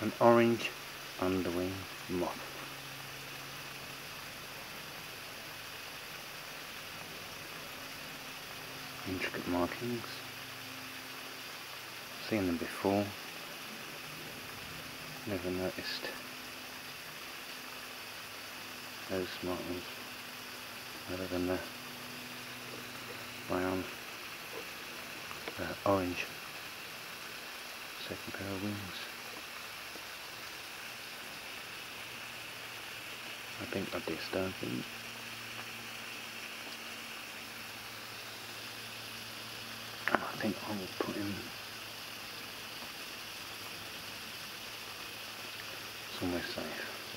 An orange underwing moth. Intricate markings. Seen them before. Never noticed those smart ones other than the brown uh, orange second pair of wings. I think I disturbed him. I think I will put him somewhere safe.